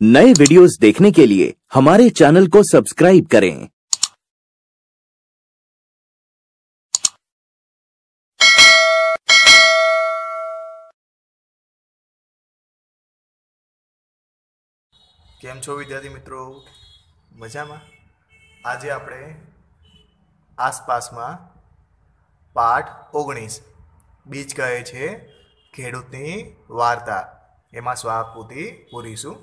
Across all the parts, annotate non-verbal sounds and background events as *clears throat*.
नए वीडियोस देखने के लिए हमारे चैनल को सब्सक्राइब करें કેમ છો વિદ્યાર્થી મિત્રો મજામાં આજે આપણે આસપાસમાં પાઠ ઓગણીસ બીજ કહે છે ખેડૂતની વાર્તા એમાં સ્વાપુતિ પૂરીશું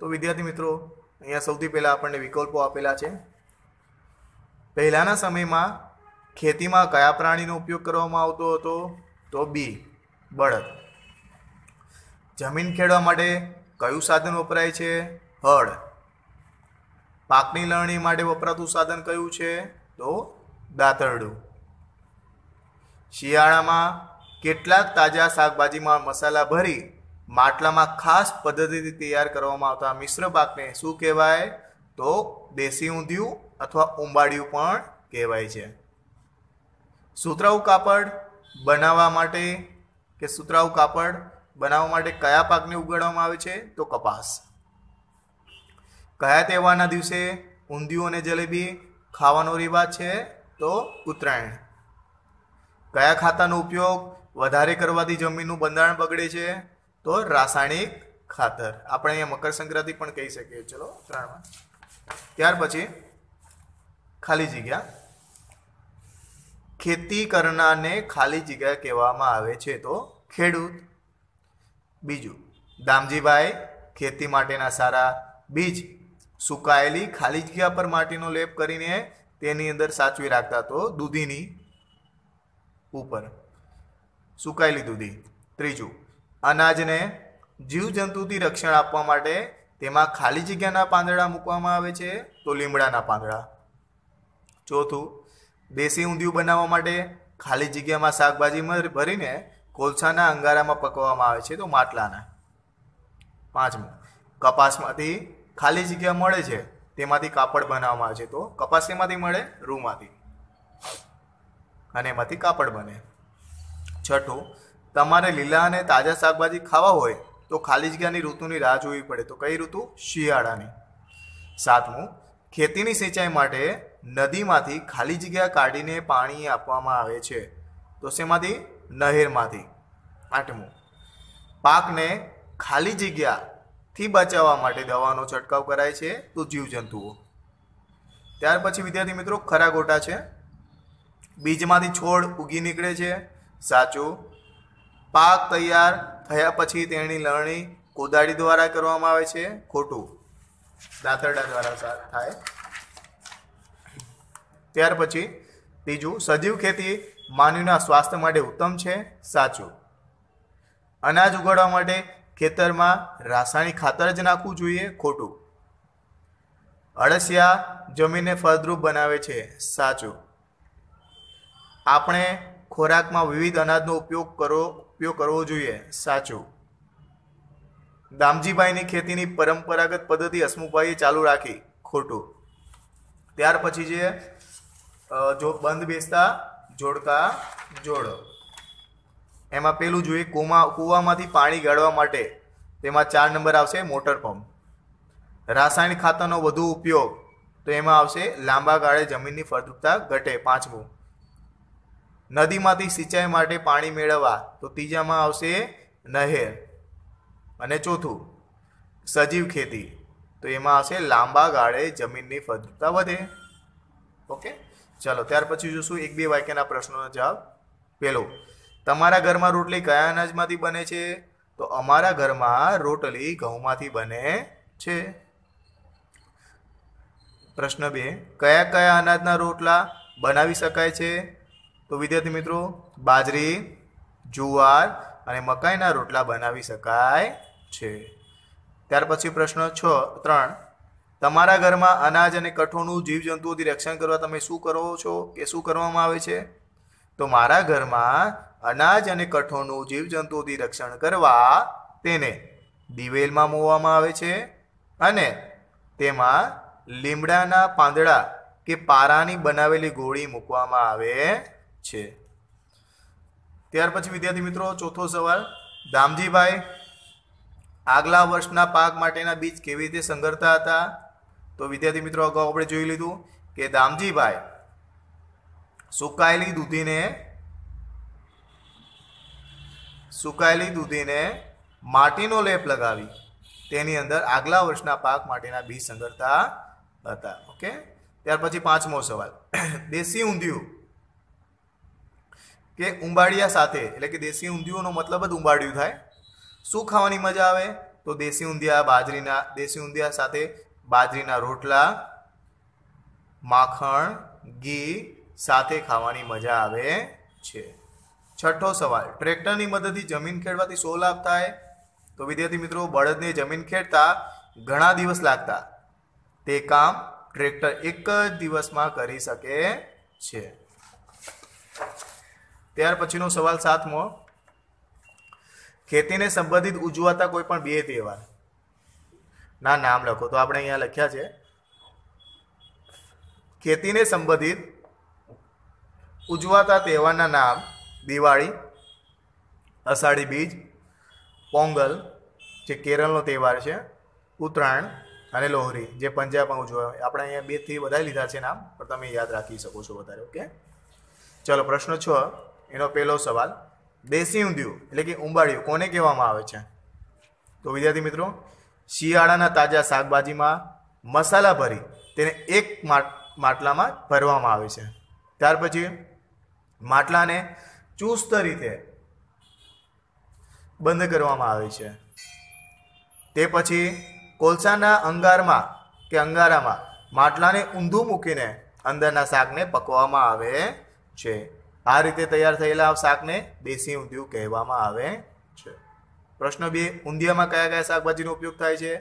તો વિદ્યાર્થી મિત્રો, અહીંયા સૌથી પહેલાં આપણને વિકલ્પો આપેલા છે. પહેલાંના સમયમાં ખેતીમાં કયા પ્રાણીનો ઉપયોગ કરવામાં આવતો હતો? તો બી, બળદ. જમીન ખેડવા માટે કયું સાધન વપરાય છે? હળ. પાકની લણણી માટે વપરાતું સાધન કયું છે? તો દાતરડું. શિયાળામાં કેટલાક તાજા શાકભાજીમાં મસાલા ભરી માટલામાં ખાસ પદ્ધતિથી તૈયાર કરવામાં આવતા મિશ્ર પાકને શું કહેવાય? તો દેશી ઊંધિયું અથવા ઉંબાડિયું પણ કહેવાય છે. સુતરાઉ કાપડ બનાવવા માટે કે સુતરાઉ કાપડ બનાવવા માટે કયા પાકને ઉગાડવામાં આવે છે? તો કપાસ. કયા તહેવારના દિવસે ઊંધિયું અને જલેબી ખાવાનો રિવાજ છે? તો ઉત્તરાયણ. કયા ખાતાનો ઉપયોગ વધારે કરવાથી જમીનનું બંધારણ બગડે છે? તો રાસાયણિક ખાતર. આપણે અહીંયા મકર સંક્રાંતિ પણ કહી શકીએ. ચલો, ત્રણમાં. ત્યાર પછી ખાલી જગ્યા. ખેતી કરનારને ખાલી જગ્યા કહેવામાં આવે છે તો ખેડૂત. બીજું, દામજીભાઈ ખેતી માટેના સારા બીજ સુકાયેલી ખાલી જગ્યા પર માટીનો લેપ કરીને તેની અંદર સાચવી રાખતા તો દૂધીની ઉપર સુકાયેલી દૂધી. ત્રીજું અનાજને જીવજંતુથી રક્ષણ આપવા માટે તેમાં ખાલી જગ્યાના પાંદડા મૂકવામાં આવે છે તો લીમડાના પાંદડા. ચોથું, દેશી ઊંધિયું બનાવવા માટે ખાલી જગ્યામાં શાકભાજી ભરીને કોલસાના અંગારામાં પકવવામાં આવે છે તો માટલાના. પાંચમું, કપાસમાંથી ખાલી જગ્યા મળે છે તેમાંથી કાપડ બનાવવામાં આવે છે તો કપાસ એમાંથી મળે? રૂમાંથી. અને એમાંથી કાપડ બને. છઠ્ઠું તમારે લીલા અને તાજા શાકભાજી ખાવા હોય તો ખાલી જગ્યાની ઋતુની રાહ જોવી પડે. તો કઈ ઋતુ? શિયાળાની. સાતમું, ખેતીની સિંચાઈ માટે નદીમાંથી ખાલી જગ્યા કાઢીને પાણી આપવામાં આવે છે. તો શેમાંથી? નહેરમાંથી. આઠમું, પાકને ખાલી જગ્યાથી બચાવવા માટે દવાનો છંટકાવ કરાય છે તો જીવજંતુઓ. ત્યાર પછી વિદ્યાર્થી મિત્રો, ખરા ગોટા છે. બીજમાંથી છોડ ઉગી નીકળે છે. સાચું પાક તૈયાર થયા પછી તેની લણણી કોદાળી દ્વારા કરવામાં આવે છે. ખોટું. દાંતરડા દ્વારા થાય. ત્યાર પછી ત્રીજું, સજીવ ખેતી માનવીના સ્વાસ્થ્ય માટે ઉત્તમ છે. સાચું. અનાજ ઉગાડવા માટે ખેતરમાં રાસાયણિક ખાતર જ નાખવું જોઈએ. ખોટું. અળસિયા જમીનને ફળદ્રુપ બનાવે છે. સાચું. આપણે ખોરાકમાં વિવિધ અનાજનો ઉપયોગ કરવો ઉપયોગ કરવો જોઈએ. સાચું. દામજીભાઈની ખેતીની પરંપરાગત પદ્ધતિ હસમુખભાઈએ ચાલુ રાખી. ખોટું. ત્યાર પછી જે જો બંધ બેસતા જોડકા જોડો. એમાં પેલું જોઈએ, કુમા, કૂવામાંથી પાણી ગાળવા માટે. તેમાં ચાર નંબર આવશે મોટર પંપ. રાસાયણિક ખાતરનો વધુ ઉપયોગ. તો એમાં આવશે લાંબા ગાળે જમીનની ફળદ્રુપતા ઘટે પાંચમું. નદીમાંથી સિંચાઈ માટે પાણી મેળવવા, તો ત્રીજામાં આવશે નહેર. અને ચોથું, સજીવ ખેતી. તો એમાં આવશે લાંબા ગાળે જમીનની ફળદ્રુપતા વધે. ઓકે? ચાલો, ત્યાર પછી જોશું એક બે વાક્યના પ્રશ્નોનો જવાબ. પેલો, તમારા ઘરમાં રોટલી કયા અનાજમાંથી બને છે? તો અમારા ઘરમાં રોટલી ઘઉંમાંથી બને છે. પ્રશ્ન બે, કયા કયા અનાજના રોટલા બનાવી શકાય છે? તો વિદ્યાર્થી મિત્રો, બાજરી, જુવાર અને મકાઈના રોટલા બનાવી શકાય છે. ત્યાર પછી પ્રશ્ન છ, ત્રણ. તમારા ઘરમાં અનાજ અને કઠોળનું જીવજંતુઓથી રક્ષણ કરવા તમે શું કરો છો કે શું કરવામાં આવે છે? તો મારા ઘરમાં અનાજ અને કઠોળનું જીવજંતુઓથી રક્ષણ કરવા તેને દિવેલમાં મોવામાં આવે છે અને તેમાં લીમડાના પાંદડા કે પારાની બનાવેલી ગોળી મૂકવામાં આવે છે. ત્યાર પછી વિદ્યાર્થી મિત્રો, ચોથો સવાલ. દામજીભાઈ, આગલા વર્ષના પાક માટેના બીજ કેવી રીતે સંઘરતા હતા? તો વિદ્યાર્થી મિત્રો, અગાઉ આપણે જોઈ લીધું કે દામજીભાઈ સુકાયેલી દૂધીને સુકાયેલી દૂધીને માટીનો લેપ લગાવી. તેની અંદર આગલા વર્ષના પાક માટેના બીજ સંઘરતા હતા. ઓકે? ત્યાર પછી પાંચમો સવાલ. દેશી ઊંધિયું કે ઉંબાડિયા સાથે, એટલે કે દેશી ઊંધિયુંનો મતલબ જ ઉંબાડિયું થાય. શું ખાવાની મજા આવે? તો દેશી ઊંધિયા, બાજરીના, દેશી ઊંધિયા સાથે બાજરીના રોટલા, માખણ, ઘી સાથે ખાવાની મજા આવે છે. છઠ્ઠો સવાલ, ટ્રેક્ટરની મદદથી જમીન ખેડવાથી શો લાભ થાય? તો વિદ્યાર્થી મિત્રો, બળદને જમીન ખેડતા ઘણા દિવસ લાગતા. તે કામ ટ્રેક્ટર એક જ દિવસમાં કરી શકે છે. ત્યાર પછીનો સવાલ સાતમો, ખેતીને સંબંધિત ઉજવાતા કોઈ પણ બે તહેવાર? ના, નામ લખો. તો આપણે અહીંયા લખ્યા છે, ખેતીને સંબંધિત ઉજવાતા તહેવારના નામ દિવાળી, અષાઢી બીજ, પોંગલ, જે કેરળનો તહેવાર છે, ઉત્તરાયણ અને લોહરી, જે પંજાબમાં ઉજવાય. આપણે અહીંયા બેથી બધા લીધા છે નામ, પણ તમે યાદ રાખી શકો છો વધારે, ઓકે? ચલો, પ્રશ્ન છ. એનો પહેલો સવાલ દેશી ઊંધિયું એટલે કે ઉંબાડિયું, કોને કહેવામાં આવે છે? તો વિદ્યાર્થી મિત્રો, શિયાળાના તાજા શાકભાજીમાં મસાલા ભરી તેને એક માટ- માટલામાં ભરવામાં આવે છે. ત્યાર પછી માટલાને ચુસ્ત રીતે બંધ કરવામાં આવે છે. તે પછી કોલસાના અંગારમાં કે અંગારામાં માટલાને ઊંધું મૂકીને અંદરના શાકને પકવામાં આવે છે. આ રીતે તૈયાર થયેલા શાકને દેશી ઊંધિયું કહેવામાં આવે છે. પ્રશ્ન બે, ઊંધિયામાં કયા કયા શાકભાજીનો ઉપયોગ થાય છે?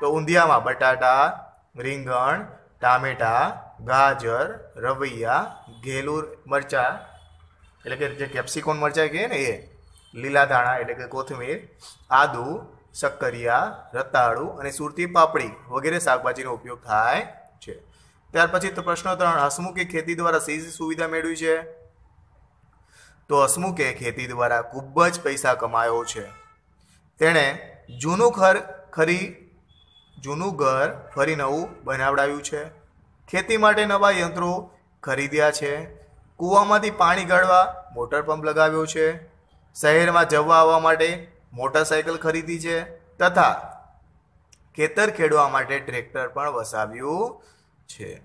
તો ઊંધિયામાં બટાટા, રીંગણ, ટામેટા, ગાજર, રવૈયા ઘેલું મરચાં, એટલે કે જે કેપ્સિકોન મરચાં કહીએ ને એ, લીલા ધાણા એટલે કે કોથમીર, આદુ, શક્કરિયા, રતાળુ અને સુરતી પાપડી વગેરે શાકભાજીનો ઉપયોગ થાય છે. ત્યાર પછી પ્રશ્ન ત્રણ, હસમુખે ખેતી દ્વારા સીઝ સુવિધા મેળવી છે? તો હસમુખે ખેતી દ્વારા ખૂબ જ પૈસા કમાયો છે. તેણે જૂનું ઘર ખરી, જૂનું ઘર ફરી નવું બનાવડાવ્યું છે. ખેતી માટે નવા યંત્રો ખરીદ્યા છે. કૂવામાંથી પાણી ગાળવા મોટર પંપ લગાવ્યો છે. શહેરમાં જવા આવવા માટે મોટરસાયકલ ખરીદી છે તથા ખેતર ખેડવા માટે ટ્રેક્ટર પણ વસાવ્યું છે.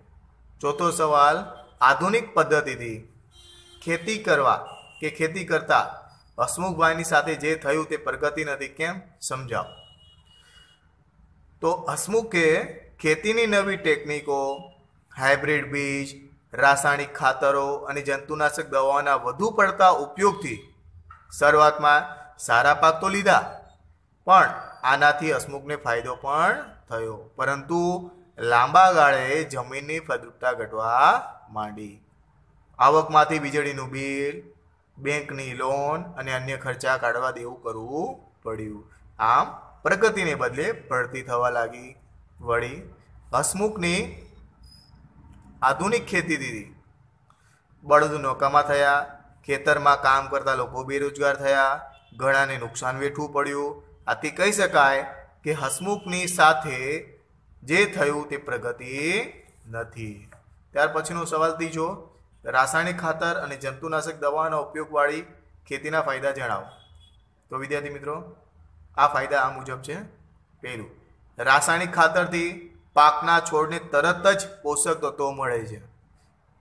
ચોથો સવાલ, આધુનિક પદ્ધતિથી ખેતી કરવા કે ખેતી કરતા હસમુખભાઈની સાથે જે થયું તે પ્રગતિ નથી, કેમ? સમજાવો. તો હસમુખે ખેતીની નવી ટેકનિકો, હાઇબ્રિડ બીજ, રાસાયણિક ખાતરો અને જંતુનાશક દવાઓના વધુ પડતા ઉપયોગથી શરૂઆતમાં સારા પાક તો લીધા, પણ આનાથી હસમુખને ફાયદો પણ થયો. પરંતુ લાંબા ગાળે જમીનની ફળદ્રુપતા ઘટવા માંડી. આવકમાંથી વીજળીનું બિલ બેંકની લોન અને અન્ય ખર્ચા કાઢવા દેવું કરવું પડ્યું. આમ પ્રગતિને બદલે પડતી થવા લાગી. વળી હસમુખની આધુનિક ખેતી દીધી. બળદ નોકામાં થયા, ખેતરમાં કામ કરતા લોકો બેરોજગાર થયા, ઘણાને નુકસાન વેઠવું પડ્યું. આથી કહી શકાય કે હસમુખની સાથે જે થયું તે પ્રગતિ નથી. ત્યાર પછીનો સવાલ ત્રીજો રાસાયણિક ખાતર અને જંતુનાશક દવાઓના ઉપયોગવાળી ખેતીના ફાયદા જણાવો. તો વિદ્યાર્થી મિત્રો, આ ફાયદા આ મુજબ છે. પહેલું, રાસાયણિક ખાતરથી પાકના છોડને તરત જ પોષક તત્વો મળે છે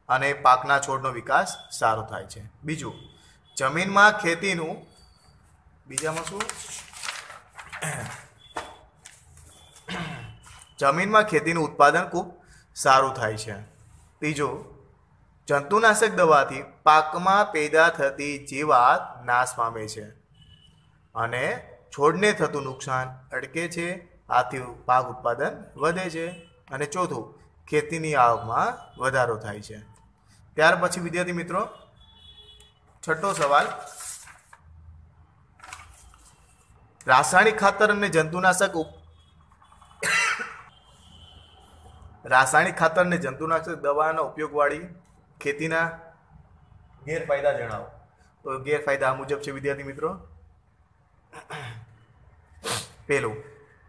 અને પાકના છોડનો વિકાસ સારો થાય છે. બીજું, જમીનમાં ખેતીનું, બીજામાં શું? જમીનમાં ખેતીનું ઉત્પાદન ખૂબ સારું થાય છે. ત્રીજું જંતુનાશક દવાથી પાકમાં પેદા થતી જીવાત નાશ પામે છે અને છોડને થતું નુકસાન અટકે છે. આથી પાક ઉત્પાદન વધે છે અને ચોથું, ખેતીની આવકમાં વધારો થાય છે. ત્યાર પછી વિદ્યાર્થી મિત્રો, છઠ્ઠો સવાલ. રાસાયણિક ખાતર અને જંતુનાશક રાસાયણિક ખાતર અને જંતુનાશક દવાના ઉપયોગવાળી ખેતીના ગેરફાયદા જણાવો. તો ગેરફાયદા આ મુજબ છે વિદ્યાર્થી મિત્રો. પેલું,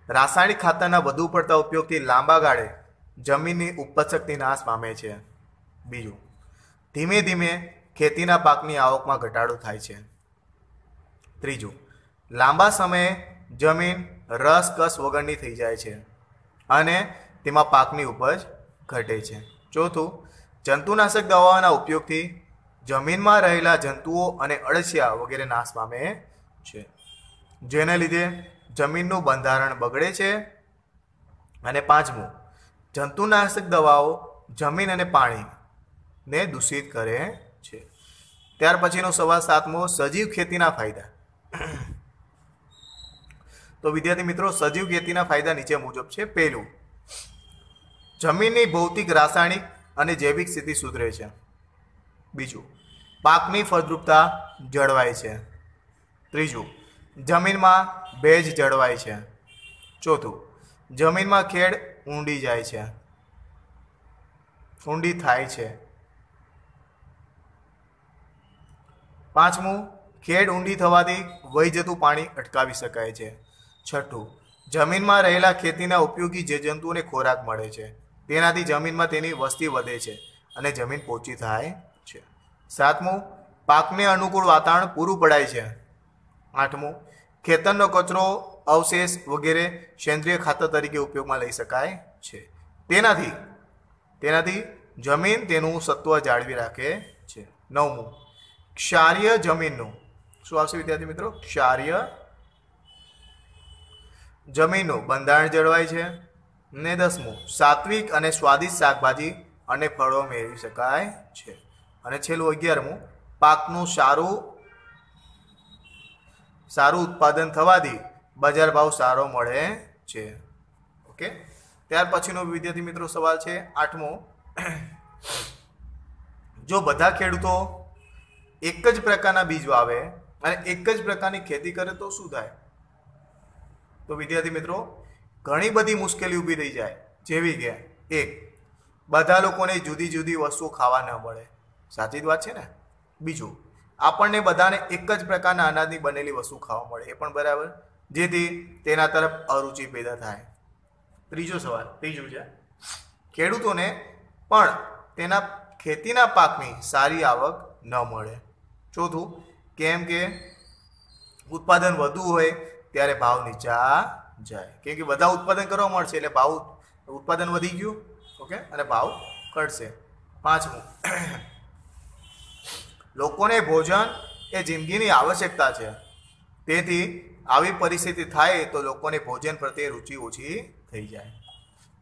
રાસાયણિક ખાતરના વધુ પડતા ઉપયોગથી લાંબા ગાળે જમીનની ઉપજ શક્તિ નાશ પામે છે. બીજું, ધીમે ધીમે ખેતીના પાકની આવકમાં ઘટાડો થાય છે. ત્રીજું, લાંબા સમયે જમીન રસકસ વગરની થઈ જાય છે અને તેમાં પાકની ઉપજ ઘટે છે. ચોથું જંતુનાશક દવાઓના ઉપયોગથી જમીનમાં રહેલા જંતુઓ અને અળસિયા વગેરે નાશ પામે છે. જેને લીધે જમીનનું બંધારણ બગડે છે અને પાંચમું, જંતુનાશક દવાઓ જમીન અને પાણીને દૂષિત કરે છે. ત્યાર પછીનો સવાલ સાતમો, સજીવ ખેતીના ફાયદા. તો વિદ્યાર્થી મિત્રો, સજીવ ખેતીના ફાયદા નીચે મુજબ છે. પહેલું, જમીનની ભૌતિક, રાસાયણિક અને જૈવિક સ્થિતિ સુધરે છે. બીજું, પાકની ફળદ્રુપતા જળવાય છે. ત્રીજું, જમીનમાં ભેજ જળવાય છે. ચોથું, જમીનમાં ખેડ ઊંડી જાય છે. ઊંડી થાય છે. પાંચમું, ખેડ ઊંડી થવાથી વહી જતું પાણી અટકાવી શકાય છે. છઠ્ઠું, જમીનમાં રહેલા ખેતીના ઉપયોગી જે જંતુઓને ખોરાક મળે છે. તેનાથી જમીનમાં તેની વસ્તી વધે છે અને જમીન પોચી થાય છે. સાતમું, પાકને અનુકૂળ વાતાવરણ પૂરું પડાય છે. આઠમું, ખેતરનો કચરો, અવશેષ વગેરે સેન્દ્રિય ખાતર તરીકે ઉપયોગમાં લઈ શકાય છે. તેનાથી તેનાથી જમીન તેનું સત્વ જાળવી રાખે છે. નવમું, ક્ષારીય જમીનનું, શું આવશે વિદ્યાર્થી મિત્રો? ક્ષારીય જમીનનું બંધારણ જળવાય છે. ને દસમું, સાત્વિક અને સ્વાદિષ્ટ શાકભાજી અને ફળો મેળવી શકાય છે. અને છેલ્લું અગિયારમું, પાકનું સારું સારું ઉત્પાદન થવાથી બજાર ભાવ સારો મળે છે. ઓકે? ત્યાર પછીનો વિદ્યાર્થી મિત્રો સવાલ છે, આઠમો. જો બધા ખેડૂતો એક જ પ્રકારના બીજ વાવે અને એક જ પ્રકારની ખેતી કરે તો શું થાય? તો વિદ્યાર્થી મિત્રો ઘણી બધી મુશ્કેલી ઊભી થઈ જાય. જેવી કે એક, બધા લોકોને જુદી જુદી વસ્તુઓ ખાવા ન મળે. સાચી જ વાત છે ને? બીજું, આપણને બધાને એક જ પ્રકારના અનાજની બનેલી વસ્તુ ખાવા મળે, એ પણ બરાબર. જેથી તેના તરફ અરુચિ પેદા થાય. ત્રીજો સવાલ, ત્રીજું છે. ખેડૂતોને પણ તેના ખેતીના પાકની સારી આવક ન મળે. ચોથું, કેમ કે ઉત્પાદન વધુ હોય, ત્યારે ભાવ નીચા જાય. કેમ કે બધા ઉત્પાદન કરવા મળશે, એટલે ભાવ ઉત્પાદન વધી ગયું, ઓકે? અને ભાવ ઘટશે. પાંચમું. *clears throat* લોકોને ભોજન એ જિંદગીની આવશ્યકતા છે. તેથી આવી પરિસ્થિતિ થાય તો લોકોને ભોજન પ્રત્યે રુચિ ઓછી થઈ જાય.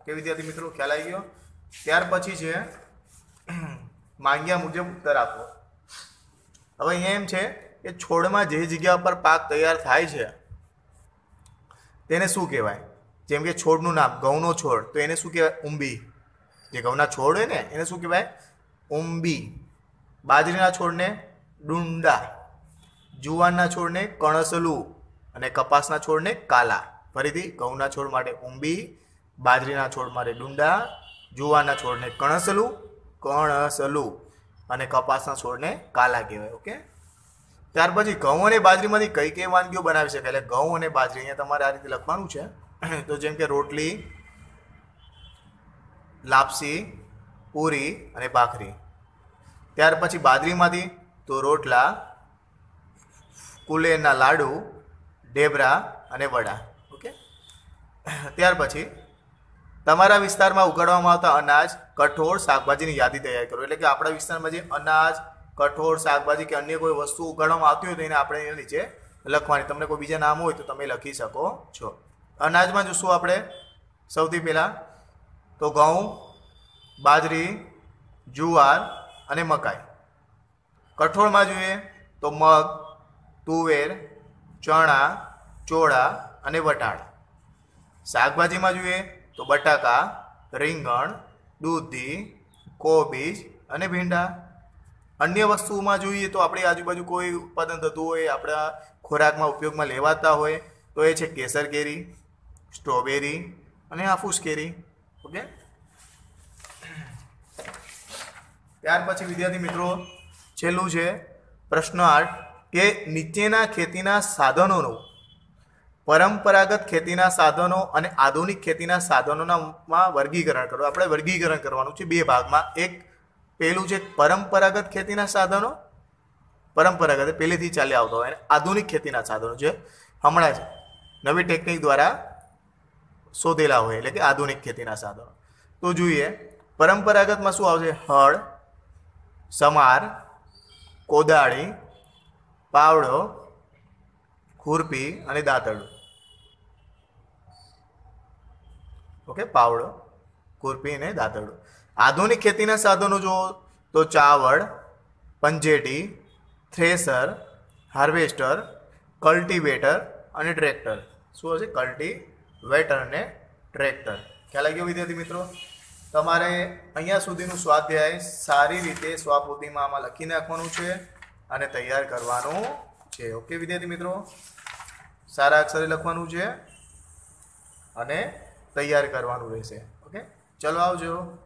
કે વિદ્યાર્થી મિત્રો, ખ્યાલ આવી ગયો? ત્યાર પછી છે, *clears throat* માંગ્યા મુજબ ઉત્તર આપો. હવે અહીંયા એમ છે કે છોડમાં જે જગ્યા પર પાક તૈયાર થાય છે તેને શું કહેવાય? જેમ કે છોડનું નામ, ઘઉંનો છોડ, તો એને શું કહેવાય? ઉંબી જે ઘઉંના છોડ હોય ને, એને શું કહેવાય? ઉંબી બાજરીના છોડને ડુંડા. જુવારના છોડને કણસલું અને કપાસના છોડને કાલા. ફરીથી ઘઉંના છોડ માટે ઉંબી બાજરીના છોડ માટે ડુંડા, જુવારના છોડને કણસલું કણસલું અને કપાસના છોડને કાલા કહેવાય ઓકે ત્યાર પછી ઘઉં અને બાજરીમાંથી કઈ કઈ વાનગીઓ બનાવી શકાય? એટલે ઘઉં અને બાજરી, અહીંયા તમારે આ રીતે લખવાનું છે. તો જેમ કે રોટલી, લાપસી, પૂરી અને ભાખરી. ત્યાર પછી બાજરીમાંથી તો રોટલા, કુલેરના લાડુ, ઢેબરા અને વડા. ઓકે? ત્યાર પછી તમારા વિસ્તારમાં ઉગાડવામાં આવતા અનાજ, કઠોળ, શાકભાજીની યાદી તૈયાર કરો. એટલે કે આપણા વિસ્તારમાં જે અનાજ કઠોળ, શાકભાજી કે અન્ય કોઈ વસ્તુ ઉગાડવામાં આવતી હોય તો એને આપણે એના નીચે લખવાની. તમને કોઈ બીજા નામ હોય તો તમે લખી શકો છો. અનાજમાં જોશું આપણે. સૌથી પહેલાં તો ઘઉં, બાજરી, જુવાર અને મકાઈ. કઠોળમાં જોઈએ તો મગ, તુવેર, ચણા, ચોળા અને વટાણ. શાકભાજીમાં જોઈએ તો બટાકા, રીંગણ, દૂધી, કોબીજ અને ભીંડા. અન્ય વસ્તુઓમાં જોઈએ તો આપણી આજુબાજુ કોઈ ઉત્પાદન થતું હોય, આપણા ખોરાકમાં ઉપયોગમાં લેવાતા હોય, તો એ છે કેસર કેરી, સ્ટ્રોબેરી અને હાફૂસ કેરી. ઓકે? ત્યાર પછી વિદ્યાર્થી મિત્રો, છેલ્લું છે પ્રશ્ન આઠ, કે નીચેના ખેતીના સાધનોનું, પરંપરાગત ખેતીના સાધનો અને આધુનિક ખેતીના સાધનોનામાં વર્ગીકરણ કરો. આપણે વર્ગીકરણ કરવાનું છે બે ભાગમાં. એક પેલું છે પરંપરાગત ખેતીના સાધનો, પરંપરાગત પહેલેથી ચાલી આવતો હોય અને આધુનિક ખેતીના સાધનો છે હમણાં જ નવી ટેકનિક દ્વારા શોધેલા હોય, એટલે કે આધુનિક ખેતીના સાધનો. તો જોઈએ, પરંપરાગતમાં શું આવશે? હળ, સમાર, કોદાળી, પાવડો, ખુરપી અને દાંતરડું. ઓકે, પાવડો, ખુરપી અને દાંતરડું. આધુનિક ખેતીના સાધનો જુઓ તો ચાવડ પંજેટી, થ્રેસર, હાર્વેસ્ટર, કલ્ટિવેટર અને ટ્રેક્ટર. શું હશે? કલ્ટિવેટર અને ટ્રેક્ટર. ખ્યાલ આવી ગયો વિદ્યાર્થી મિત્રો? તમારે અહીંયા સુધીનું સ્વાધ્યાય સારી રીતે સ્વાપોતીમાં આમાં લખી નાખવાનું છે અને તૈયાર કરવાનું છે. ઓકે વિદ્યાર્થી મિત્રો? સારા અક્ષરે લખવાનું છે અને તૈયાર કરવાનું રહેશે. ઓકે? ચલો આવજો.